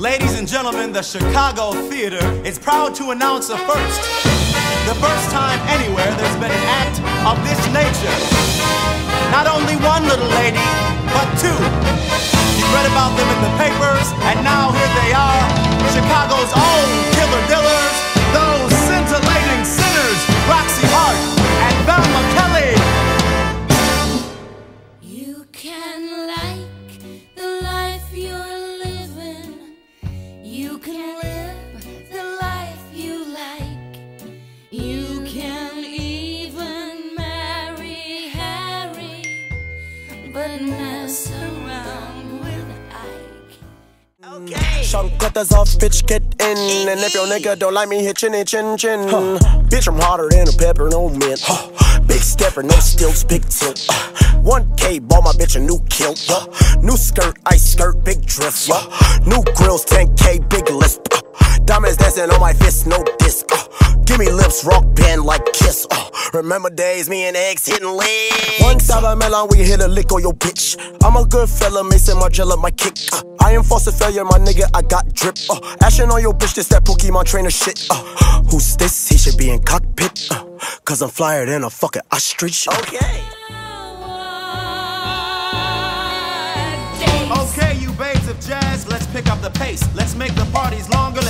Ladies and gentlemen, the Chicago Theater is proud to announce a first. The first time anywhere there's been an act of this nature. Not only one little lady, but two. You read about them in the papers, and now here they are, Chicago's own killer dillers, but mess around with Ike. Okay. Shot cut us off, bitch, get in. And if your nigga don't like me, hit chin, chin, chin. Bitch, I'm hotter than a pepper, no mint. Big stepper, no stilts, big tilt. Uh, 1K, bought my bitch a new kilt. Uh, new skirt, ice skirt, big drift. Uh, new grills, 10K, big lisp. Uh, diamonds dancing on my fist, no disc. Me lips, rock band like Kiss. Uh, remember days, me and X hitting legs. One side melon, we hit a lick on your bitch. I'm a good fella, Maison Margiela, my kick. Uh, I am Faucet Failure, my nigga, I got drip. Uh, ashing on your bitch, this that Pokemon trainer shit. Uh, who's this? He should be in cockpit. Uh, Cause I'm flyer than a fucking ostrich. Okay. Okay, you babes of jazz, let's pick up the pace. Let's make the parties longer